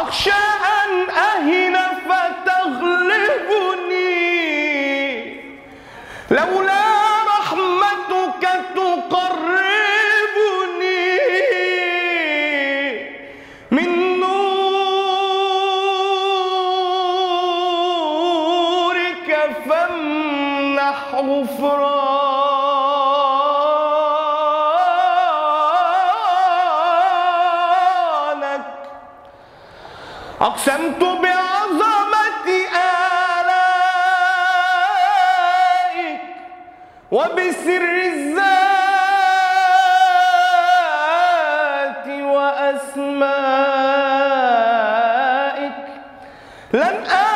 أخشى أن أهن فتغلبني. لولا رحمتك تقربني. من نورك فامنح غفرانك أقسمت بعظمة آلائك وبسر الذات وأسمائك. لم أ